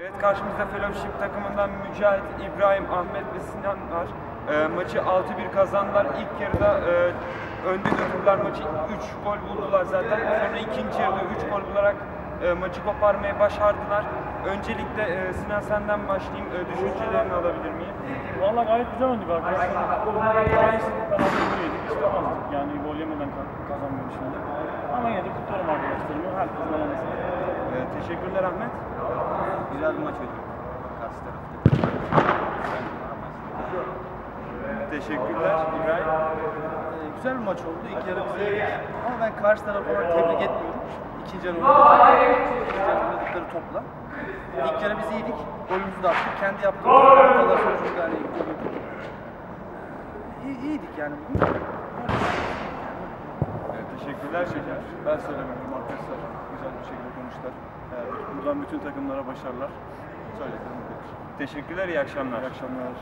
Evet karşımızda Fellowship takımından Mücahit, İbrahim, Ahmet ve Sinan var. Ee, maçı 6-1 kazandılar. İlk yarıda e, önde götürdüler maçı. 3 gol buldular zaten. Sonra ikinci yarıda 3 gol bularak e, maçı koparmayı başardılar. Öncelikle e, Sinan senden başlayayım. E, düşüncelerini alabilir miyim? Valla gayet güzel oynadık arkadaşlar. İstemezdik yani gol yemeden ka- kazanmayı düşündük. Ama yine de kutlarım arkadaşlarımı. Herkesin ayağına E, teşekkürler Ahmet. Güzel bir maç oynadık karşı tarafta. Teşekkürler İbrahim. Ee, güzel bir maç oldu. İlk yarı bize. Ama ben karşı tarafı falan tebrik etmiyorum. İkinci yarı oynadıkları, topla. İlk yarı biz iyiydik. Golümüzü de attık. Kendi yaptığımız hatalar sonucunda hani. İyi, iyiydik yani bugün. Teşekkürler Şeker. Ben söylemedim arkadaşlar. Güzel bir şekilde konuştular. Ee, buradan bütün takımlara başarılar. Kadar. Teşekkürler, iyi akşamlar. İyi akşamlar.